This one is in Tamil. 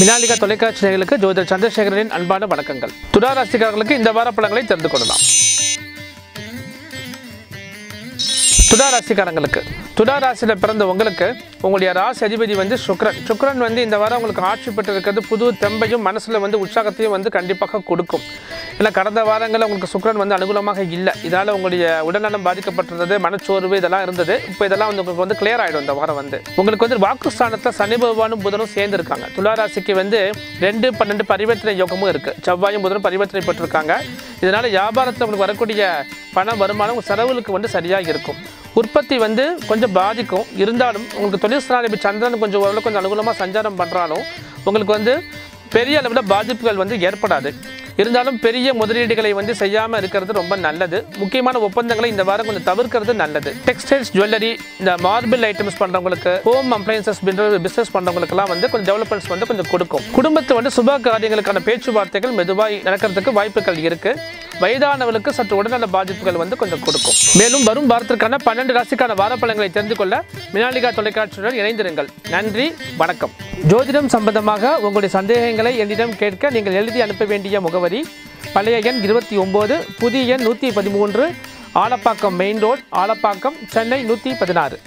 மினாலிகா தொலைக்காட்சி நேயர்களுக்கு ஜோதிடர் சந்திரசேகரனின் அன்பான வணக்கங்கள். துலா ராசிக்காரர்களுக்கு இந்த வார பலன்களை தெரிந்து கொள்ளலாம். துலா ராசிக்காரங்களுக்கு துலா ராசியில் பிறந்த உங்களுக்கு உங்களுடைய ராசி அதிபதி வந்து சுக்ரன் சுக்ரன் வந்து இந்த வாரம் உங்களுக்கு ஆட்சி பெற்று இருக்கிறது புது தெம்பையும் மனசில் வந்து உற்சாகத்தையும் வந்து கண்டிப்பாக கொடுக்கும். ஏன்னா கடந்த வாரங்களில் உங்களுக்கு சுக்ரன் வந்து அனுகூலமாக இல்லை. இதால் உங்களுடைய உடல்நலம் பாதிக்கப்பட்டிருந்தது மனச்சோர்வு இதெல்லாம் இருந்தது. இப்போ இதெல்லாம் வந்து உங்களுக்கு வந்து கிளியர் ஆகிடும் இந்த வாரம் வந்து. உங்களுக்கு வந்து வாக்குஸ்தானத்தில் சனி பகவானும் புதனும் சேர்ந்துருக்காங்க. துளாராசிக்கு வந்து ரெண்டு பன்னெண்டு பரிவர்த்தனை யோகமும் இருக்குது செவ்வாயும் புதனும் பரிவர்த்தனை பெற்றிருக்காங்க. இதனால் வியாபாரத்தில் உங்களுக்கு வரக்கூடிய பண வருமானம் செலவுகளுக்கு வந்து சரியாக இருக்கும். உற்பத்தி வந்து கொஞ்சம் பாதிக்கும். இருந்தாலும் உங்களுக்கு தொழில் ஸ்தானாதிபதி சந்திரன் கொஞ்சம் ஓரளவு கொஞ்சம் அனுகூலமாக சஞ்சாரம் பண்ணுறாலும் உங்களுக்கு வந்து பெரிய அளவில் பாதிப்புகள் வந்து ஏற்படாது. இருந்தாலும் பெரிய முதலீடுகளை வந்து செய்யாமல் இருக்கிறது ரொம்ப நல்லது. முக்கியமான ஒப்பந்தங்களை இந்த வாரம் கொஞ்சம் தவிர்க்கிறது நல்லது. டெக்ஸ்டைல்ஸ் ஜுவல்லரி இந்த மார்பிள் ஐட்டம்ஸ் பண்ணுறவங்களுக்கு ஹோம் அப்ளையன்சஸ் பிஸ்னஸ் பண்ணுறவங்களுக்குலாம் வந்து கொஞ்சம் டெவலப்மெண்ட்ஸ் வந்து கொஞ்சம் கொடுக்கும். குடும்பத்து வந்து சுப காரியங்களுக்கான பேச்சுவார்த்தைகள் மெதுவாக நடக்கிறதுக்கு வாய்ப்புகள் இருக்குது வயதானவர்களுக்கு சற்று உடல்நல பாதிப்புகள் வந்து கொஞ்சம் கொடுக்கும். மேலும் வரும் வாரத்திற்கான பன்னெண்டு ராசிக்கான வாரப்பழங்களை தெரிந்து கொள்ள மினாலிகா தொலைக்காட்சியுடன் இணைந்திருங்கள். நன்றி வணக்கம். ஜோதிடம் சம்பந்தமாக உங்களுடைய சந்தேகங்களை என்னிடம் கேட்க நீங்கள் எழுதி அனுப்ப வேண்டிய முகவரி பழைய எண் இருபத்தி ஒம்பது புதிய எண் நூற்றி பதிமூன்று ஆலப்பாக்கம் மெயின் ரோட் ஆலப்பாக்கம் சென்னை நூற்றி பதினாறு.